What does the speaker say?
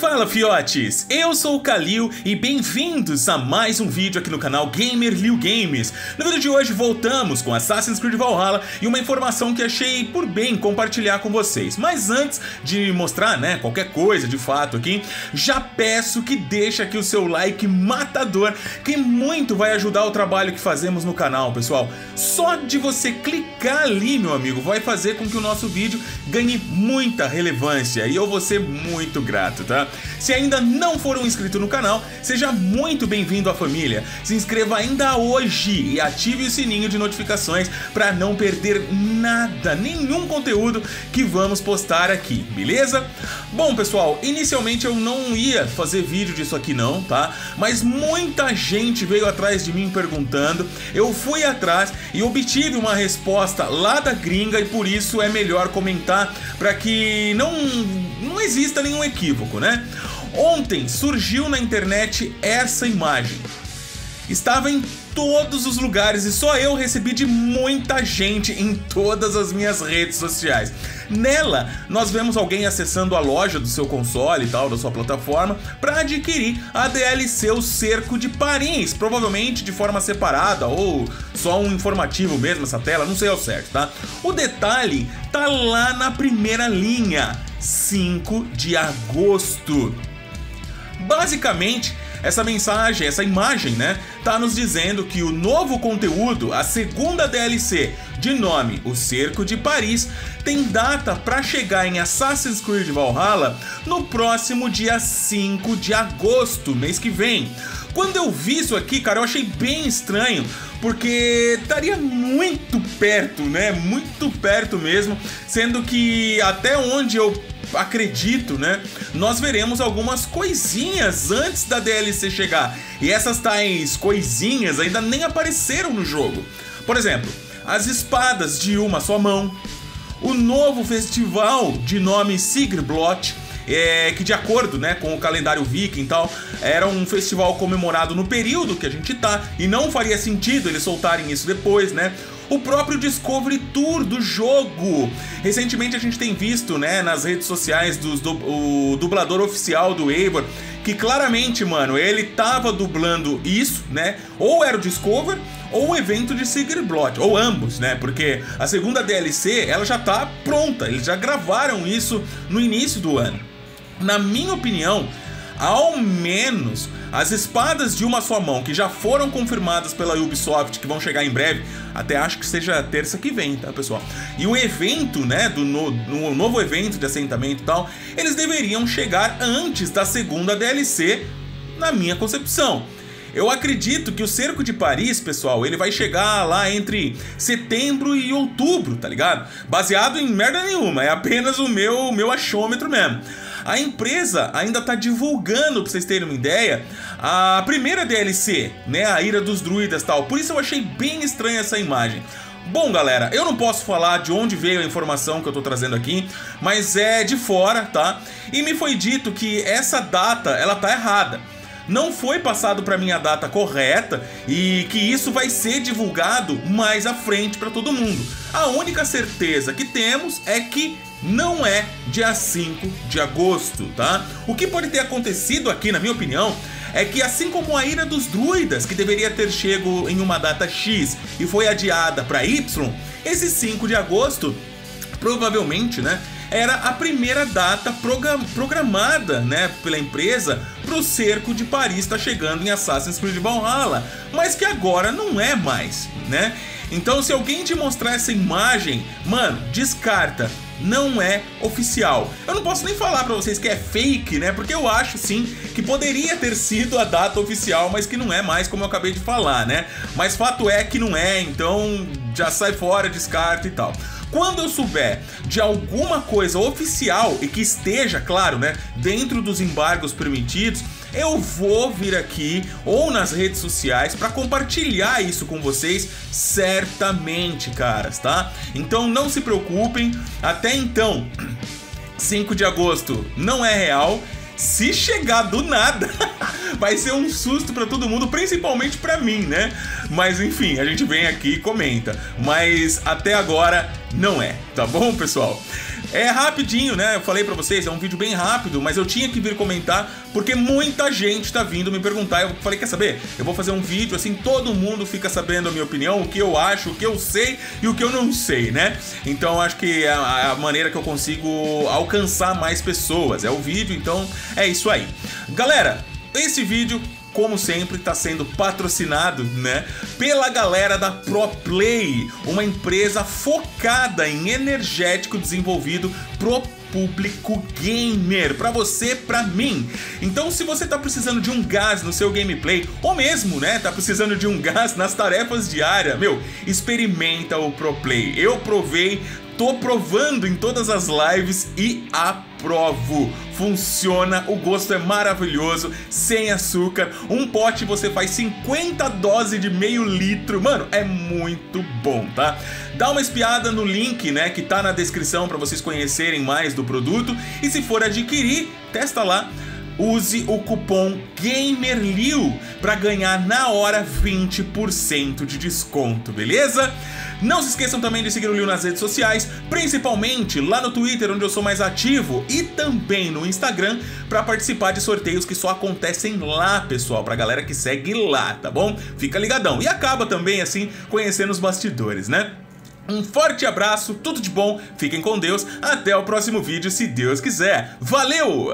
Fala fiotes, eu sou o Kalil e bem-vindos a mais um vídeo aqui no canal Gamer Liu Games. No vídeo de hoje voltamos com Assassin's Creed Valhalla e uma informação que achei por bem compartilhar com vocês. Mas antes de mostrar, né, qualquer coisa de fato aqui, já peço que deixe aqui o seu like matador, que muito vai ajudar o trabalho que fazemos no canal, pessoal. Só de você clicar ali, meu amigo, vai fazer com que o nosso vídeo ganhe muita relevância e eu vou ser muito grato, tá? Se ainda não for um inscrito no canal, seja muito bem-vindo à família. Se inscreva ainda hoje e ative o sininho de notificações para não perder nada, nenhum conteúdo que vamos postar aqui, beleza? Bom, pessoal, inicialmente eu não ia fazer vídeo disso aqui não, tá? Mas muita gente veio atrás de mim perguntando, eu fui atrás e obtive uma resposta lá da gringa e por isso é melhor comentar para que não, não exista nenhum equívoco, né? Ontem surgiu na internet essa imagem. Estava em todos os lugares e só eu recebi de muita gente em todas as minhas redes sociais. Nela, nós vemos alguém acessando a loja do seu console e tal, da sua plataforma, para adquirir a DLC O Cerco de Paris, provavelmente de forma separada ou só um informativo mesmo essa tela, não sei ao certo, tá? O detalhe tá lá na primeira linha, 5 de agosto. Basicamente, essa mensagem, essa imagem, né, tá nos dizendo que o novo conteúdo, a segunda DLC de nome O Cerco de Paris, tem data para chegar em Assassin's Creed Valhalla no próximo dia 5 de agosto, mês que vem. Quando eu vi isso aqui, cara, eu achei bem estranho, porque estaria muito perto, né? Muito perto mesmo, sendo que até onde eu acredito, né? Nós veremos algumas coisinhas antes da DLC chegar. E essas tais coisinhas ainda nem apareceram no jogo. Por exemplo, as espadas de uma só mão, o novo festival de nome Sigrblot, é, que de acordo né, com o calendário viking e tal, era um festival comemorado no período que a gente tá, e não faria sentido eles soltarem isso depois, né? O próprio Discovery Tour do jogo. Recentemente a gente tem visto, né, nas redes sociais do, o dublador oficial do Eivor que claramente, mano, ele tava dublando isso, né? Ou era o Discover ou o evento de Sigurd ou ambos, né? Porque a segunda DLC, ela já tá pronta, eles já gravaram isso no início do ano. Na minha opinião, ao menos as espadas de uma só mão que já foram confirmadas pela Ubisoft, que vão chegar em breve, até acho que seja terça que vem, tá, pessoal? E o evento, né, do no, no novo evento de assentamento e tal, eles deveriam chegar antes da segunda DLC, na minha concepção. Eu acredito que o Cerco de Paris, pessoal, ele vai chegar lá entre setembro e outubro, tá ligado? Baseado em merda nenhuma, é apenas o meu, meu achômetro mesmo. A empresa ainda tá divulgando, pra vocês terem uma ideia, a primeira DLC, né? A Ira dos Druidas tal. Por isso eu achei bem estranha essa imagem. Bom, galera, eu não posso falar de onde veio a informação que eu tô trazendo aqui, mas é de fora, tá? E me foi dito que essa data, ela tá errada. Não foi passado para mim a data correta e que isso vai ser divulgado mais à frente para todo mundo. A única certeza que temos é que não é dia 5 de agosto, tá? O que pode ter acontecido aqui, na minha opinião, é que assim como a ira dos druidas, que deveria ter chego em uma data X e foi adiada para Y, esse 5 de agosto provavelmente, né, era a primeira data programada, né, pela empresa para o cerco de Paris estar tá chegando em Assassin's Creed Valhalla, mas que agora não é mais, né? Então, se alguém te mostrar essa imagem, mano, descarta não é oficial. Eu não posso nem falar para vocês que é fake, né? Porque eu acho sim que poderia ter sido a data oficial, mas que não é mais, como eu acabei de falar, né? Mas fato é que não é, então já sai fora, descarta e tal. Quando eu souber de alguma coisa oficial e que esteja, claro, né, dentro dos embargos permitidos, eu vou vir aqui ou nas redes sociais para compartilhar isso com vocês certamente, caras, tá? Então não se preocupem, até então 5 de agosto não é real. Se chegar do nada, vai ser um susto para todo mundo, principalmente para mim, né? Mas enfim, a gente vem aqui e comenta. Mas até agora não é, tá bom, pessoal? É rapidinho, né? Eu falei pra vocês, é um vídeo bem rápido, mas eu tinha que vir comentar porque muita gente tá vindo me perguntar. Eu falei, quer saber? Eu vou fazer um vídeo assim, todo mundo fica sabendo a minha opinião, o que eu acho, o que eu sei e o que eu não sei, né? Então acho que é a maneira que eu consigo alcançar mais pessoas. É o vídeo, então é isso aí. Galera, esse vídeo como sempre, está sendo patrocinado, né, pela galera da ProPlay, uma empresa focada em energético desenvolvido pro público gamer, para você, para mim. Então, se você tá precisando de um gás no seu gameplay, ou mesmo, né, tá precisando de um gás nas tarefas diárias, meu, experimenta o ProPlay. Eu provei, tô provando em todas as lives e aprovo. Funciona, o gosto é maravilhoso, sem açúcar. Um pote você faz 50 doses de meio litro. Mano, é muito bom, tá? Dá uma espiada no link, né, que tá na descrição para vocês conhecerem mais do produto e se for adquirir, testa lá use o cupom GAMERLIU para ganhar na hora 20% de desconto, beleza? Não se esqueçam também de seguir o Liu nas redes sociais, principalmente lá no Twitter, onde eu sou mais ativo, e também no Instagram, para participar de sorteios que só acontecem lá, pessoal, pra galera que segue lá, tá bom? Fica ligadão. E acaba também, assim, conhecendo os bastidores, né? Um forte abraço, tudo de bom, fiquem com Deus, até o próximo vídeo, se Deus quiser. Valeu!